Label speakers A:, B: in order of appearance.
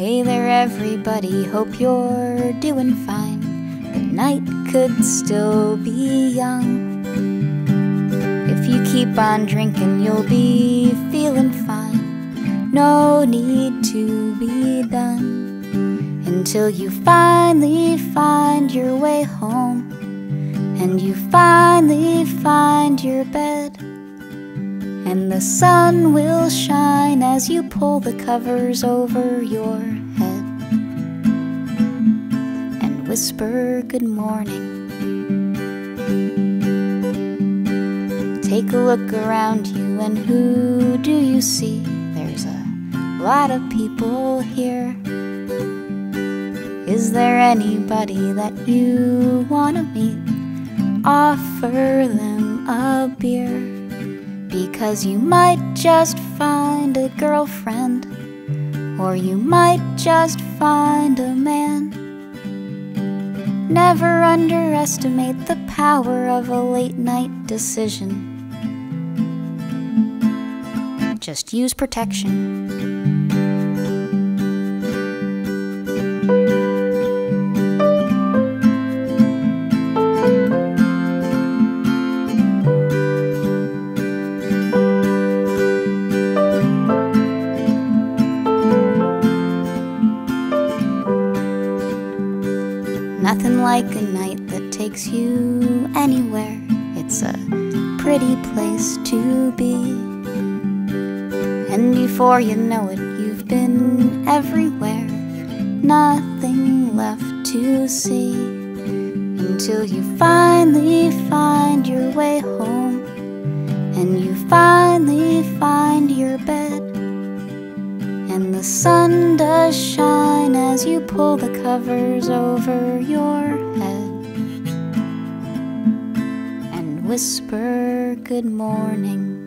A: Hey there, everybody, hope you're doing fine. The night could still be young. If you keep on drinking, you'll be feeling fine. No need to be done until you finally find your way home and you finally find your bed. And the sun will shine as you pull the covers over your head and whisper good morning. Take a look around you, and who do you see? There's a lot of people here. Is there anybody that you want to meet? Offer them a beer. Because you might just find a girlfriend, or you might just find a man. Never underestimate the power of a late night decision. Just use protection. Nothing like a night that takes you anywhere. It's a pretty place to be. And before you know it, you've been everywhere. Nothing left to see until you finally find your way home and you finally find your bed. The sun does shine as you pull the covers over your head and whisper good morning.